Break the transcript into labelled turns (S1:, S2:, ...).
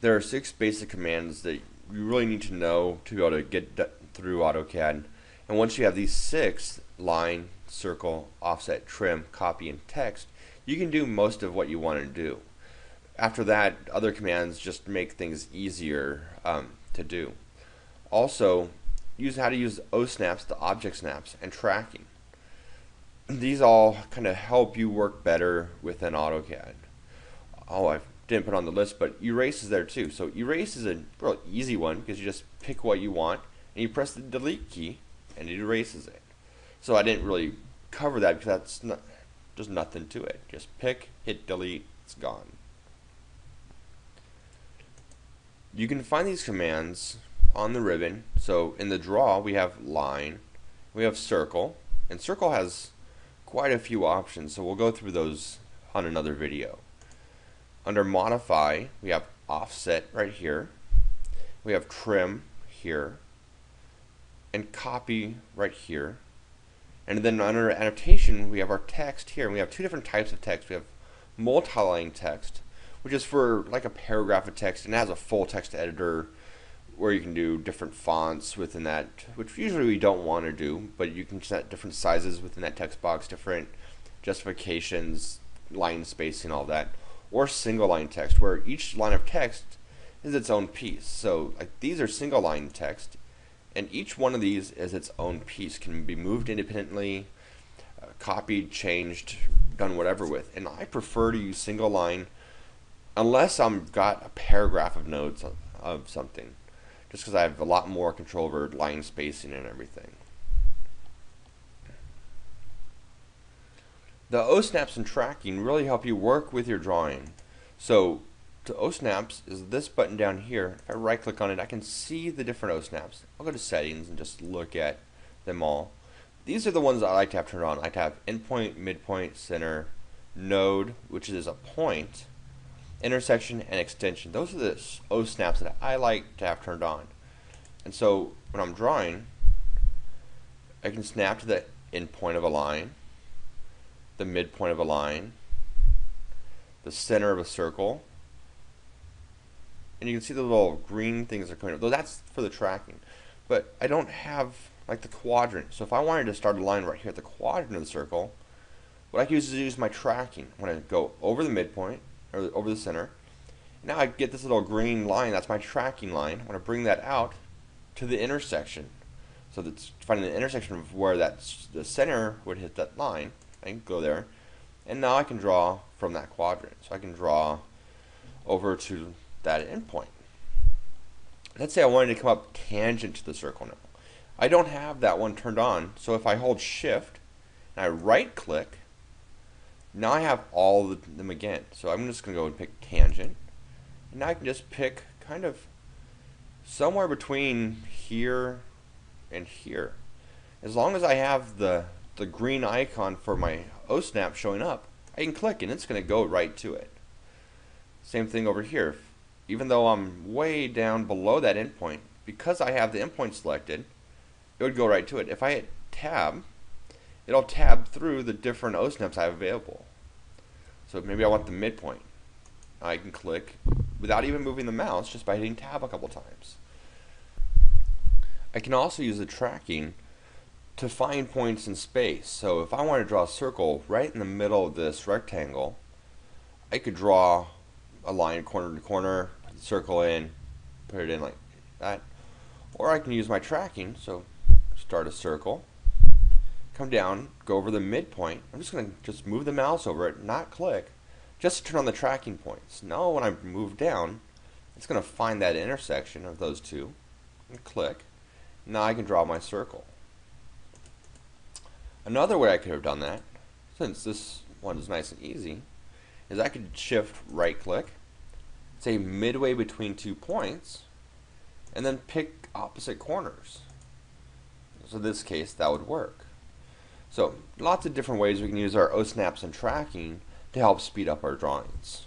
S1: there are six basic commands that you really need to know to be able to get through AutoCAD. And once you have these six, line, circle, offset, trim, copy, and text, you can do most of what you want to do. After that, other commands just make things easier um, to do. Also, use how to use O-snaps, the object snaps, and tracking. These all kind of help you work better within AutoCAD. Oh, I didn't put on the list, but erase is there too. So erase is a real easy one because you just pick what you want and you press the delete key and it erases it. So I didn't really cover that because that's not, there's nothing to it. Just pick, hit delete, it's gone. You can find these commands on the ribbon. So in the draw, we have line, we have circle, and circle has quite a few options. So we'll go through those on another video. Under modify, we have offset right here. We have trim here and copy right here. And then under annotation, we have our text here. And we have two different types of text. We have multi-line text, which is for like a paragraph of text and it has a full text editor where you can do different fonts within that, which usually we don't want to do, but you can set different sizes within that text box, different justifications, line spacing, all that. Or single line text, where each line of text is its own piece. So like these are single line text, and each one of these is its own piece, can be moved independently, uh, copied, changed, done whatever with. And I prefer to use single line unless I've got a paragraph of notes of, of something just because I have a lot more control over line spacing and everything. The O-snaps and tracking really help you work with your drawing. So the O-snaps is this button down here. If I right click on it, I can see the different O-snaps. I'll go to settings and just look at them all. These are the ones I like to have turned on. I like to have endpoint, midpoint, center, node, which is a point, intersection, and extension. Those are the O snaps that I like to have turned on. And so when I'm drawing, I can snap to the endpoint of a line, the midpoint of a line, the center of a circle, and you can see the little green things are coming up. Though that's for the tracking. But I don't have like the quadrant. So if I wanted to start a line right here at the quadrant of the circle, what I can use is use my tracking. Going to go over the midpoint, or over the center. Now I get this little green line, that's my tracking line. I'm going to bring that out to the intersection. So that's finding the intersection of where that the center would hit that line. I can go there. And now I can draw from that quadrant. So I can draw over to that endpoint. Let's say I wanted to come up tangent to the circle now. I don't have that one turned on. So if I hold shift and I right click, now I have all of them again. So I'm just going to go and pick tangent. And now I can just pick kind of somewhere between here and here. As long as I have the, the green icon for my OSNAP showing up, I can click and it's going to go right to it. Same thing over here. Even though I'm way down below that endpoint, because I have the endpoint selected, it would go right to it. If I hit tab, it'll tab through the different OSNAPs I have available. So maybe I want the midpoint. I can click without even moving the mouse just by hitting tab a couple times. I can also use the tracking to find points in space. So if I want to draw a circle right in the middle of this rectangle, I could draw a line corner to corner, circle in, put it in like that. Or I can use my tracking, so start a circle, come down, go over the midpoint. I'm just going to just move the mouse over it, not click, just to turn on the tracking points. Now when I move down, it's going to find that intersection of those two and click. Now I can draw my circle. Another way I could have done that, since this one is nice and easy, is I could shift right click, say midway between two points, and then pick opposite corners. So in this case, that would work. So lots of different ways we can use our O-snaps and tracking to help speed up our drawings.